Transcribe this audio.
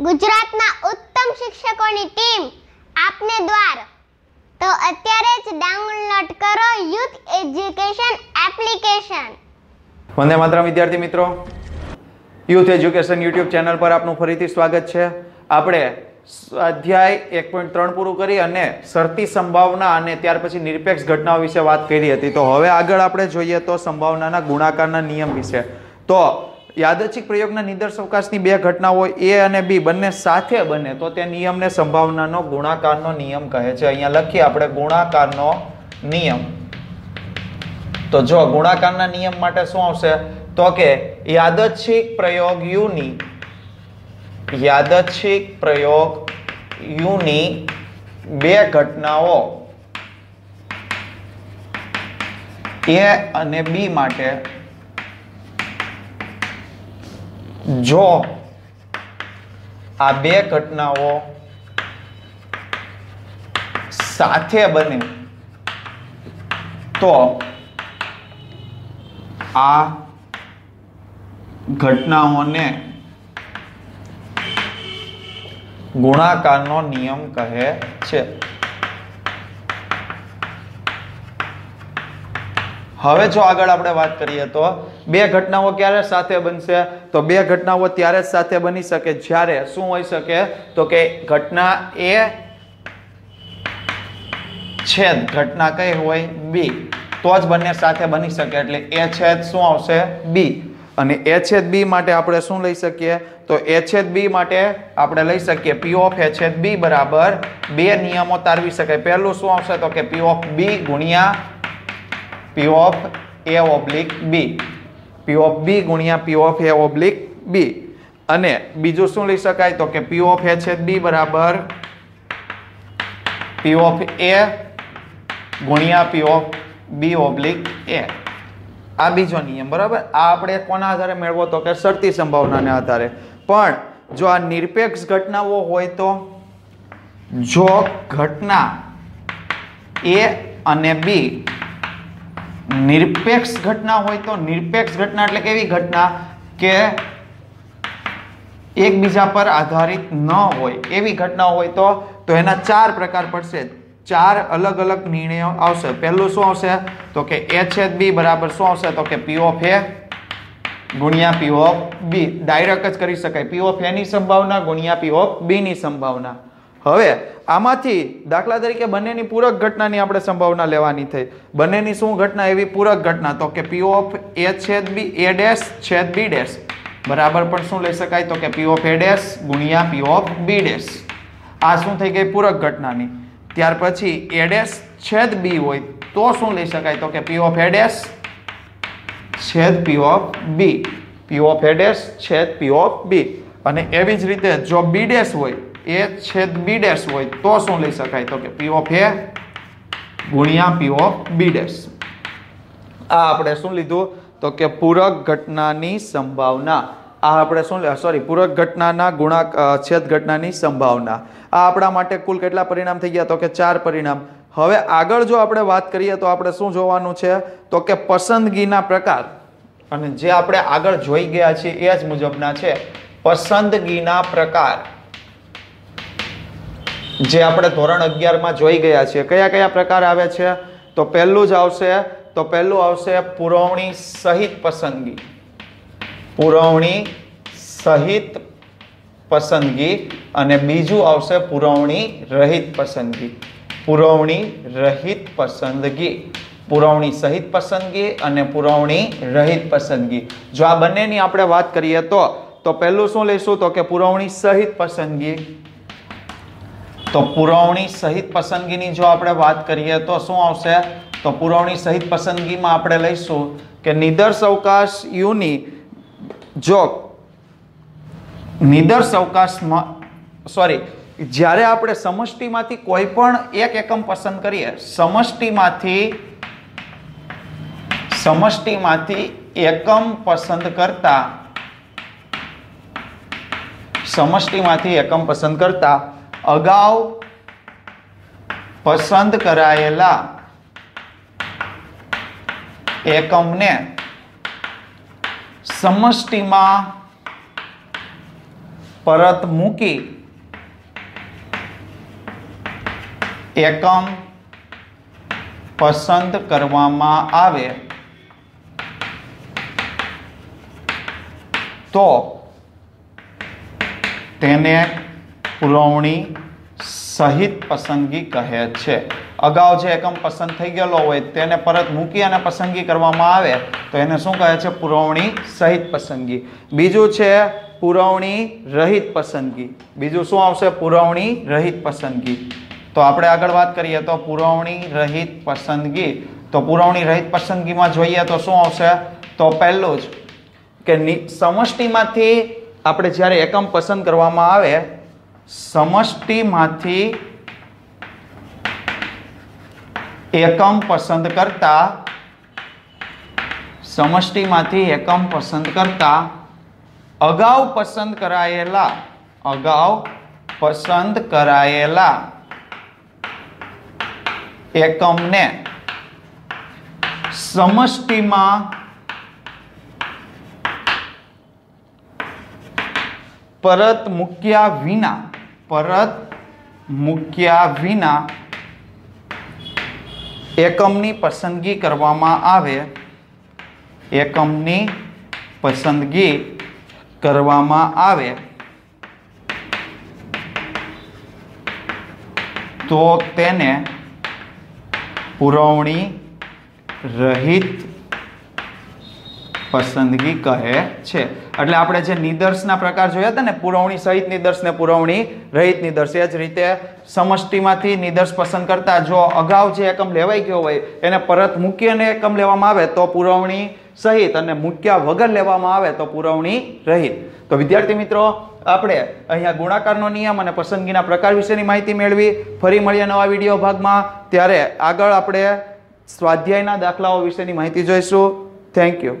ગુજરાતના ઉત્તમ શિક્ષકોની ટીમ આપને દ્વાર. તો અત્યારે જ ડાઉનલોડ કરો યુથ એજ્યુકેશન એપ્લિકેશન. વંદે માતરમ, વિદ્યાર્થી મિત્રો. યુથ એજ્યુકેશન યુટ્યુબ ચેનલ પર આપનું ફરીથી સ્વાગત છે. આપણે અધ્યાય એક પોઈન્ટ ત્રણ પૂરું કરી અને સરતી સંભાવના અને ત્યાર પછી નિરપેક્ષ ઘટનાઓ વિશે વાત કરી હતી. તો હવે આગળ આપણે જોઈએ તો સંભાવનાના ગુણાકારના નિયમ વિશે. તો યાદચ્છિક પ્રયોગના અવકાશની બે ઘટનાઓ, એ અને બી, બંને સાથે બને, તો તે નિયમને સંભાવનાનો ગુણાકારનો નિયમ કહે છે. અહીંયા લખીએ આપણે ગુણાકારનો નિયમ. તો જો ગુણાકારના નિયમ માટે શું આવશે? તો કે યાદચ્છિક પ્રયોગ યુની યાદચ્છિક પ્રયોગ યુની બે ઘટનાઓ, એ અને બી માટે જો આ બે ઘટનાઓ સાથે બને તો આ ઘટનાઓને ગુણાકારનો નિયમ કહે છે. હવે જો આગળ આપણે વાત કરીએ તો બે ઘટનાઓ ક્યારે સાથે બનશે? તો બે ઘટનાઓ ત્યારે જ સાથે બની શકે. જ્યારે શું હોઈ શકે? તો કે ઘટના એ છેદ ઘટના કઈ હોય? બી. તો જ બંને સાથે બની શકે. એટલે એ છેદ શું આવશે? બી. અને એ છેદ બી માટે આપણે શું લઈ શકીએ? તો એ છેદ બી માટે આપણે લઈ શકીએ. પી ઓફ એ છેદ બી બરાબર. બે નિયમો તારવી શકાય. પહેલું શું આવશે? તો કે પી ઓફ બી ગુણ્યા P of A oblique B P of B ગુણ્યા પી ઓફ એ ઓબ્લિક બી અને બીજું શું લઈ શકાય? તો કે પી ઓફ એ છેદ બી બરાબર પી ઓફ એ ગુણ્યા પી ઓફ બી ઓબ્લિક એ આ બીજો નિયમ, બરાબર? આ આપણે કોના આધારે મેળવો? તો કે શરતી સંભાવનાને આધારે. પણ જો આ નિરપેક્ષ ઘટનાઓ હોય તો જો ઘટના એ અને બી નિરપેક્ષ ઘટના હોય તો નિરપેક્ષ ઘટના એટલે કેવી ઘટના? કે એકબીજા પર આધારિત ન હોય. એવી ઘટના હોય તો તો એના ચાર પ્રકાર પડશે. ચાર અલગ અલગ નિર્ણયો આવશે. પહેલું શું આવશે? તો કે એ છેદ બી બરાબર શું આવશે? તો કે પી ઓફ એ ગુણ્યા પી ઓફ બી ડાયરેક્ટ જ કરી શકાય. પી ઓફ એની સંભાવના ગુણ્યા પી ઓફ બીની સંભાવના. હવે, આમાંથી દાખલા તરીકે બંનેની પૂરક ઘટનાની આપણે સંભાવના લેવાની થઈ. બંનેની શું ઘટના? એવી પૂરક ઘટના. તો કે પી ઓફ એ છેદ બી એ ડેશ છેદ બી ડેશ. બરાબર પણ શું લઈ શકાય? તો કે પી ઓફ એ ડેશ ગુણ્યા પી ઓફ બી ડેશ. આ શું થઈ ગઈ પૂરક ઘટનાની? ત્યાર પછી એ ડેશ છેદ બી હોય, તો શું લઈ શકાય? તો કે પી ઓફ એ ડેશ છેદ P of B P of A dash છેદ પી ઓફ બી અને એવી જ રીતે જો બી ડેશ હોય એ છેદ બી ડેશ હોય તો શું લઈ શકાય? તો કે પી ઓફ એ ગુણ્યા પી ઓફ બી ડેશ આ આપણે શું લીધું? તો કે પૂરક ઘટનાની સંભાવના. આ આપણે શું સોરી પૂરક ઘટનાના ગુણાક છેદ ઘટનાની સંભાવના. આ આપણા માટે કુલ કેટલા પરિણામ થઈ ગયા? તો કે ચાર પરિણામ. હવે આગળ જો આપણે વાત કરીએ તો આપણે શું જોવાનું છે? તો કે પસંદગીના પ્રકાર. અને જે આપણે આગળ જોઈ ગયા છીએ એ જ મુજબના છે. પસંદગીના પ્રકાર. જે આપણે ધોરણ અગિયારમાં જોઈ ગયા છીએ, કયા કયા પ્રકાર આવે છે? તો પહેલું જ આવશે, તો પહેલું આવશે પુરવણી સહિત પસંદગી. પુરવણી સહિત પસંદગી અને બીજું આવશે પુરવણી રહિત પસંદગી. પુરવણી રહિત પસંદગી. પુરવણી સહિત પસંદગી અને પુરવણી રહિત પસંદગી. જો આ બંનેની આપણે વાત કરીએ તો તો પહેલું શું લઈશું તો કે પુરવણી સહિત પસંદગી. તો પુરવણી સહિત પસંદગીની જો આપણે વાત કરીએ તો શું આવશે? તો પુરવણી સહિત પસંદગીમાં આપણે લઈશું કે નિદર્શ અવકાશ યુની જો નિદર્શ અવકાશમાં સોરી જ્યારે આપણે સમષ્ટિમાંથી કોઈ પણ એક એકમ પસંદ કરીએ, સમષ્ટિમાંથી સમષ્ટિમાંથી એકમ પસંદ કરતા, સમષ્ટિમાંથી એકમ પસંદ કરતા અગાઉ પસંદ કરાયેલા એકમને સમષ્ટિમાં પરત મૂકી એકમ પસંદ કરવામાં આવે તો તેને પુરવણી સહિત પસંદગી કહે છે. અગાઉ જે એકમ પસંદ થઈ ગયેલો હોય તેને પરત મૂકી અને પસંદગી કરવામાં આવે, તો એને શું કહે છે? પુરવણી સહિત પસંદગી. બીજું છે પુરવણી રહિત પસંદગી. બીજું શું આવશે? પુરવણી રહિત પસંદગી. તો આપણે આગળ વાત કરીએ તો પુરવણી રહિત પસંદગી. તો પુરવણી રહિત પસંદગીમાં જોઈએ તો શું આવશે? તો પહેલું જ કે સમષ્ટિમાંથી આપણે જ્યારે એકમ પસંદ કરવામાં આવે સમષ્ટિમાંથી એકમ પસંદ કરતા, સમષ્ટિમાંથી એકમ પસંદ કરતા અગાઉ પસંદ કરાયેલા, અગાઉ પસંદ કરાયેલા એકમને સમષ્ટિમાં પરત મૂક્યા વિના પરત મૂક્યા વિના એકમની પસંદગી કરવામાં આવે. એકમની પસંદગી કરવામાં આવે. તો તેને પુરવણી રહિત પસંદગી કહે છે. એટલે આપણે જે નિદર્શના પ્રકાર જોયા હતા ને, પુરવણી સહિત નિદર્શ ને પુરવણી રહિત નિદર્શ, એ જ રીતે સમષ્ટિમાંથી નિદર્શ પસંદ કરતા જો અગાઉ જે એકમ લેવાઈ ગયો હોય, એને પરત મૂકીને એકમ લેવામાં આવે તો પુરવણી સહિત, અને મૂક્યા વગર લેવામાં આવે તો પુરવણી રહિત. તો વિદ્યાર્થી મિત્રો, આપણે અહીંયા ગુણાકારનો નિયમ અને પસંદગીના પ્રકાર વિશેની માહિતી મેળવી. ફરી મળીએ નવા વીડિયો ભાગમાં. ત્યારે આગળ આપણે સ્વાધ્યાયના દાખલાઓ વિશેની માહિતી જોઈશું. Thank you